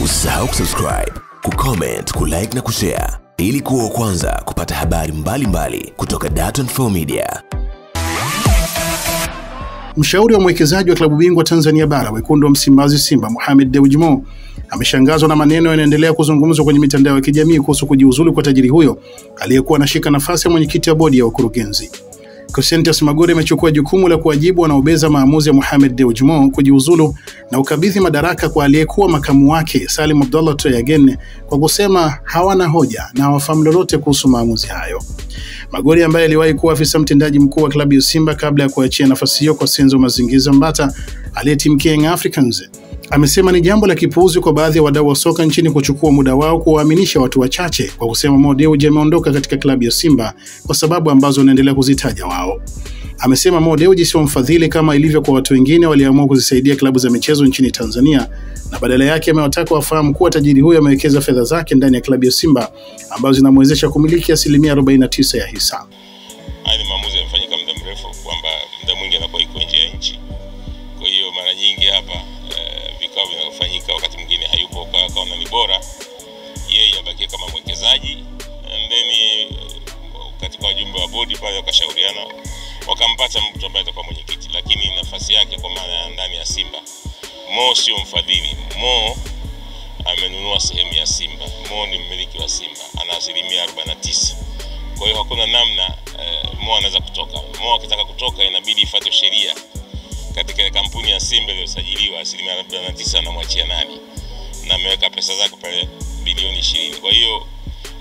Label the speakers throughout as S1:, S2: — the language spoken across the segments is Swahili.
S1: Usisahau kusubscribe, kucomment, kulike na kushare ili kuwa wa kwanza kupata habari mbalimbali mbali kutoka Dar24 Media.
S2: Mshauri wa mwekezaji wa klabu bingwa Tanzania bara wekundu wa Msimbazi Simba Mohamed Dewjmo ameshangazwa na maneno yanayoendelea kuzungumzwa kwenye mitandao ya kijamii kuhusu kujiuzulu kwa tajiri huyo aliyekuwa anashika nafasi ya mwenyekiti wa bodi ya wakurugenzi. Cosentius Magori amechukua jukumu la kuwajibu wanaobeza maamuzi ya Mohamed Dewjmo kujiuzulu na ukabidhi madaraka kwa aliyekuwa makamu wake Salim Abdullah Toyagen kwa kusema hawana hoja na hawafahamu lolote kuhusu maamuzi hayo. Magori ambaye aliwahi kuwa afisa mtendaji mkuu wa klabu ya Simba kabla ya kuachia nafasi hiyo kwa Senzo Mazingiza Mbata aliyetimkia Young Africans amesema ni jambo la kipuuzi kwa baadhi ya wadau wa soka nchini kuchukua muda wao kuwaaminisha watu wachache kwa kusema Mo Dewji ameondoka katika klabu ya Simba kwa sababu ambazo wanaendelea kuzitaja wao. Amesema Mo Dewji sio mfadhili kama ilivyo kwa watu wengine waliamua kuzisaidia klabu za michezo nchini Tanzania, na badala yake amewataka wafahamu kuwa tajiri huyo amewekeza fedha zake ndani ya klabu ya Simba ambazo zinamwezesha kumiliki asilimia 49 ya hisa.
S3: Yeye abakie kama mwekezaji and then eh, katika wajumbe wa bodi pale wakashauriana wakampata mtu ambaye atakuwa mwenyekiti, lakini nafasi yake kwa maana ya ndani ya Simba, Mo sio mfadhili. Mo amenunua sehemu ya Simba. Mo ni 20. Kwa hiyo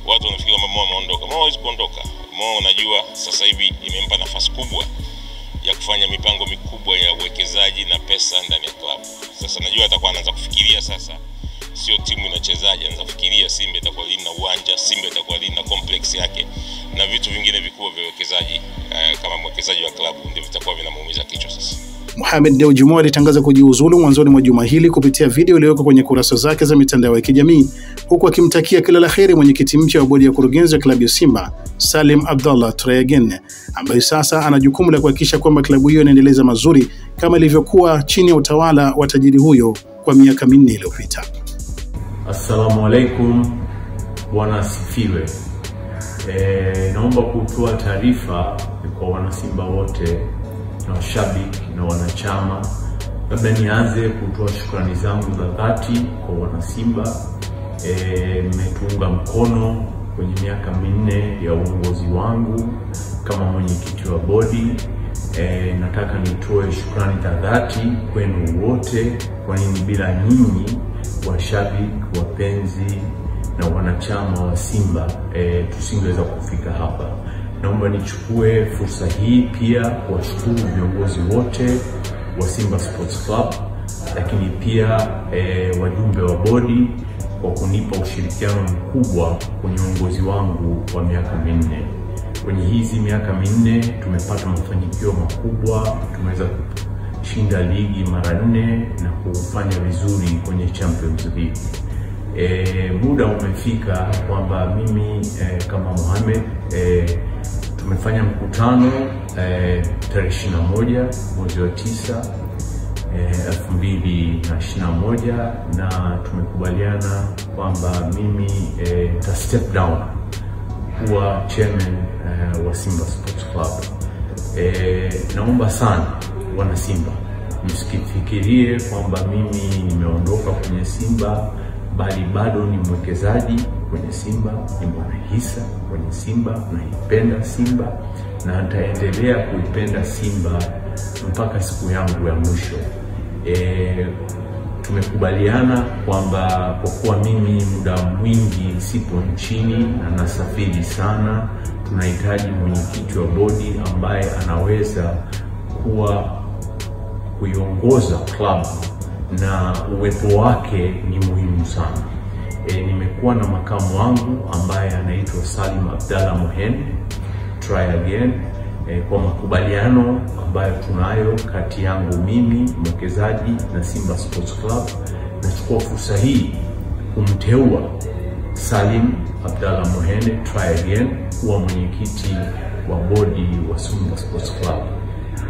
S3: watu wanafikiri kwamba Mo ameondoka. Mo hawezi kuondoka. Mo unajua sasa hivi imempa nafasi kubwa ya kufanya mipango mikubwa ya uwekezaji na pesa ndani ya klabu. Sasa najua atakuwa anaanza kufikiria sasa, sio timu inachezaje, anaanza kufikiria Simba itakuwa lini na uwanja, Simba itakuwa lini na complex yake na vitu vingine vikubwa vya uwekezaji. Eh, kama mwekezaji wa klabu ndio vitakuwa vinamuumiza kichwa sasa.
S2: Mohamed Dewji Mo alitangaza kujiuzulu mwanzoni mwa juma hili kupitia video iliyowekwa kwenye kurasa zake za mitandao ya kijamii huku akimtakia kila la heri mwenyekiti mpya wa bodi ya kurugenzi ya klabu ya Simba Salim Abdallah Trayagen ambaye sasa ana jukumu la kuhakikisha kwamba klabu hiyo inaendeleza mazuri kama ilivyokuwa chini ya utawala wa tajiri huyo kwa miaka minne iliyopita.
S4: Assalamu alaikum, bwana asifiwe. E, naomba kutoa taarifa kwa wanasimba wote na washabiki na wanachama. Labda nianze kutoa shukrani zangu za dhati kwa wanasimba, mmetuunga e, mkono kwenye miaka minne ya uongozi wangu kama mwenyekiti wa bodi. E, nataka nitoe shukrani za dhati kwenu wote, kwa nini bila nyinyi washabiki, wapenzi na wanachama wa Simba e, tusingeweza kufika hapa. Naomba nichukue fursa hii pia kuwashukuru viongozi wote wa Simba Sports Club, lakini pia e, wajumbe wa bodi kwa kunipa ushirikiano mkubwa kwenye uongozi wangu wa miaka minne. Kwenye hizi miaka minne tumepata mafanikio makubwa, tumeweza kushinda ligi mara nne na kufanya vizuri kwenye Champions League. E, muda umefika kwamba mimi e, kama Mohamed e, tumefanya mkutano e, tarehe 21 mwezi wa tisa elfu mbili na ishirini na moja na tumekubaliana kwamba mimi e, ta step down kuwa chairman e, wa Simba Sports Club. E, naomba sana wana Simba msikifikirie kwamba mimi nimeondoka kwenye Simba bali bado ni mwekezaji kwenye Simba, ni mwanahisa kwenye Simba, naipenda Simba na nitaendelea kuipenda Simba mpaka siku yangu ya mwisho. E, tumekubaliana kwamba kwa kuwa mimi muda mwingi sipo nchini na nasafiri sana, tunahitaji mwenyekiti wa bodi ambaye anaweza kuwa kuiongoza klabu na uwepo wake ni muhimu sana. E, nimekuwa na makamu wangu ambaye anaitwa Salim Abdallah Mohen try again e, kwa makubaliano ambayo tunayo kati yangu mimi mwekezaji na Simba Sports Club. Nachukua fursa hii kumteua Salim Abdalla Mohene try again kuwa mwenyekiti wa bodi wa Simba Sports Club.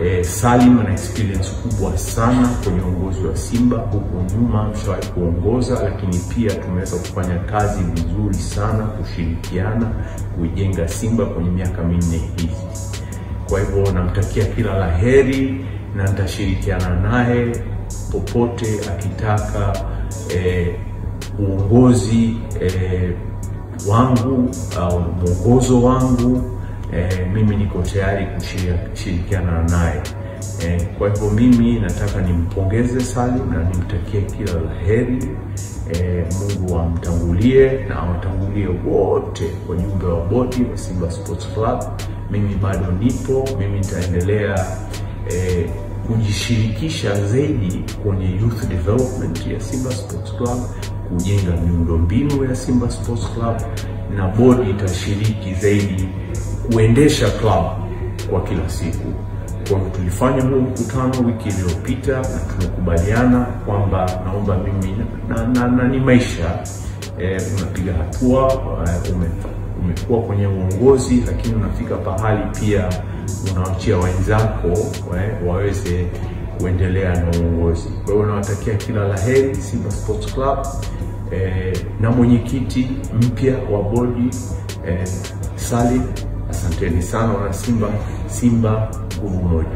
S4: E, Salim ana experience kubwa sana kwenye uongozi wa Simba. Huko nyuma ameshawahi kuongoza, lakini pia tumeweza kufanya kazi vizuri sana kushirikiana kuijenga Simba kwenye miaka minne hizi. Kwa hivyo namtakia kila la heri na nitashirikiana naye popote akitaka eh, uongozi eh, wangu au mwongozo wangu eh, mimi niko tayari kushirikiana naye. Eh, kwa hivyo mimi nataka nimpongeze Salim na nimtakie kila la heri. Eh, Mungu amtangulie na awatangulie wote wajumbe wa bodi wa Simba Sports Club. Mimi bado nipo, mimi nitaendelea eh, kujishirikisha zaidi kwenye youth development ya Simba Sports Club, kujenga miundombinu ya Simba Sports Club, na bodi itashiriki zaidi kuendesha club kwa kila siku. Kwa tulifanya huo mkutano wiki iliyopita na tumekubaliana kwamba naomba mimi na, na, na ni maisha eh, unapiga hatua eh, umekuwa kwenye uongozi, lakini unafika pahali pia unawachia wenzako we, waweze kuendelea na uongozi. Kwa hiyo nawatakia kila la heri Simba Sports Club eh, na mwenyekiti mpya wa bodi eh, Salim, asanteni sana wana Simba. Simba nguvu moja.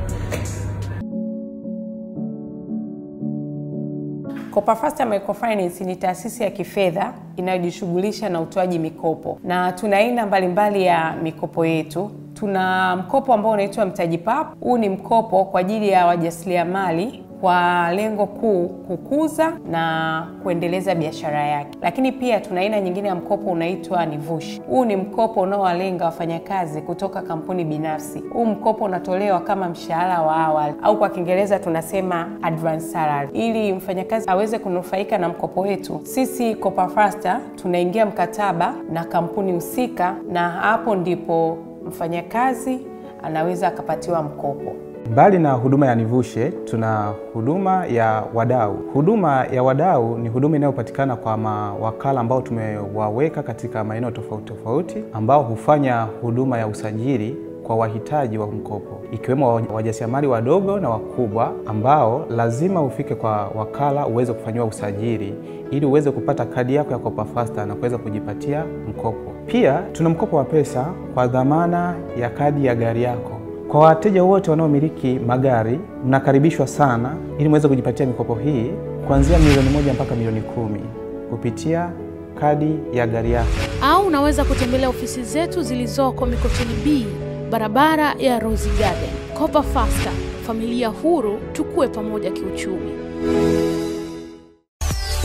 S5: Copa Faster Microfinance ni taasisi ya kifedha inayojishughulisha na utoaji mikopo na tuna aina mbalimbali ya mikopo yetu. Tuna mkopo ambao unaitwa mtaji PAP. Huu ni mkopo kwa ajili ya wajasiriamali kwa lengo kuu kukuza na kuendeleza biashara yake. Lakini pia tuna aina nyingine ya mkopo unaitwa Nivush. Huu ni mkopo unaowalenga wafanyakazi kutoka kampuni binafsi. Huu mkopo unatolewa kama mshahara wa awali au kwa Kiingereza tunasema advance salary. Ili mfanyakazi aweze kunufaika na mkopo wetu, sisi Copafasta tunaingia mkataba na kampuni husika, na hapo ndipo mfanyakazi anaweza akapatiwa mkopo.
S6: Mbali na huduma ya Nivushe, tuna huduma ya wadau. Huduma ya wadau ni huduma inayopatikana kwa mawakala ambao tumewaweka katika maeneo tofauti tofauti, ambao hufanya huduma ya usajili kwa wahitaji wa mkopo, ikiwemo wajasiriamali wadogo na wakubwa, ambao lazima ufike kwa wakala uweze kufanyiwa usajili ili uweze kupata kadi yako ya Kopa Faster na kuweza kujipatia mkopo. Pia tuna mkopo wa pesa kwa dhamana ya kadi ya gari yako. Kwa wateja wote wanaomiliki magari mnakaribishwa sana ili muweze kujipatia mikopo hii kuanzia milioni moja mpaka milioni kumi kupitia kadi ya gari yako,
S7: au unaweza kutembelea ofisi zetu zilizoko Mikocheni B, barabara ya Rose Garden. Kopa Faster, familia huru, tukue pamoja kiuchumi.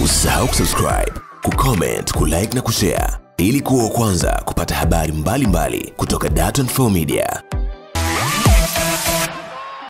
S1: Usisahau kusubscribe, kucomment, kulike na kushare ili kuwa wa kwanza kupata habari mbalimbali mbali kutoka Dar24 Media.